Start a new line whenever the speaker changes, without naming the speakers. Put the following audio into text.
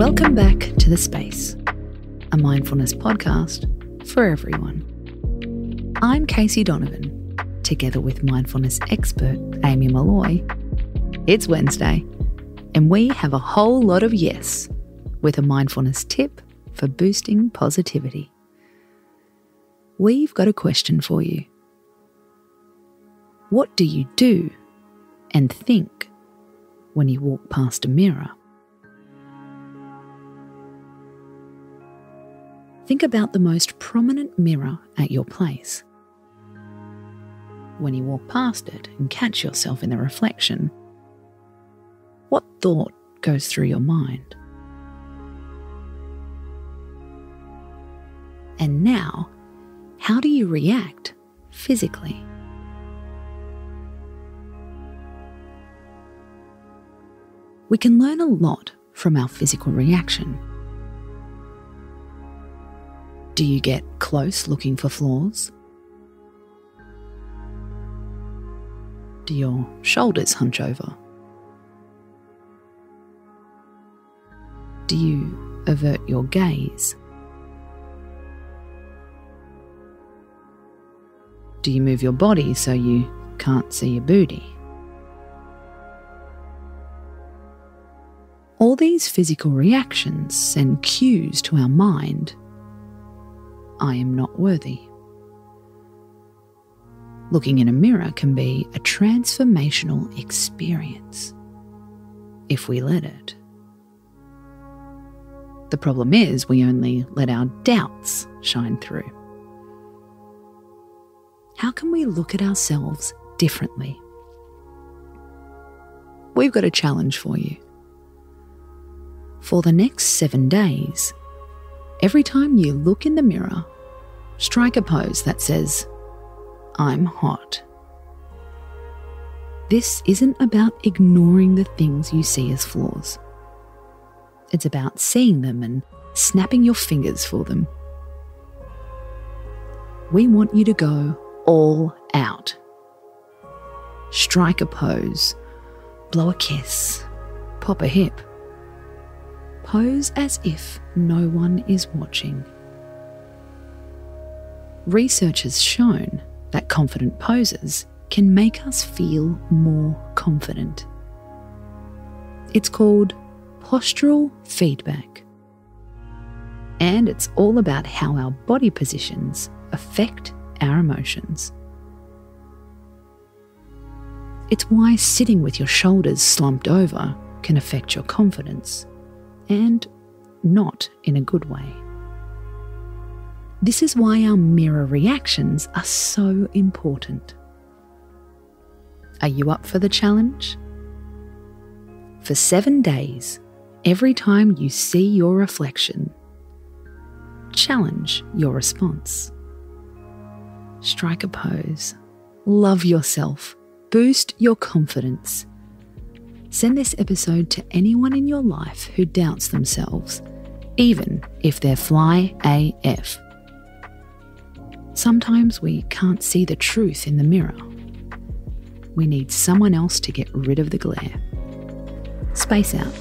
Welcome back to The Space, a mindfulness podcast for everyone. I'm Casey Donovan, together with mindfulness expert Amy Molloy. It's Wednesday, and we have a whole lot of yes with a mindfulness tip for boosting positivity. We've got a question for you. What do you do and think when you walk past a mirror? Think about the most prominent mirror at your place. When you walk past it and catch yourself in the reflection, what thought goes through your mind? And now, how do you react physically? We can learn a lot from our physical reaction. Do you get close looking for flaws? Do your shoulders hunch over? Do you avert your gaze? Do you move your body so you can't see your booty? All these physical reactions send cues to our mind I am not worthy. Looking in a mirror can be a transformational experience if we let it. The problem is, we only let our doubts shine through. How can we look at ourselves differently? We've got a challenge for you. For the next seven days, every time you look in the mirror, strike a pose that says, I'm hot. This isn't about ignoring the things you see as flaws. It's about seeing them and snapping your fingers for them. We want you to go all out. Strike a pose, blow a kiss, pop a hip. Pose as if no one is watching. Research has shown that confident poses can make us feel more confident. It's called postural feedback. And it's all about how our body positions affect our emotions. It's why sitting with your shoulders slumped over can affect your confidence, and not in a good way. This is why our mirror reactions are so important. Are you up for the challenge? For seven days, every time you see your reflection, challenge your response. Strike a pose, love yourself, boost your confidence. Send this episode to anyone in your life who doubts themselves, even if they're fly AF. Sometimes we can't see the truth in the mirror. We need someone else to get rid of the glare. Space out.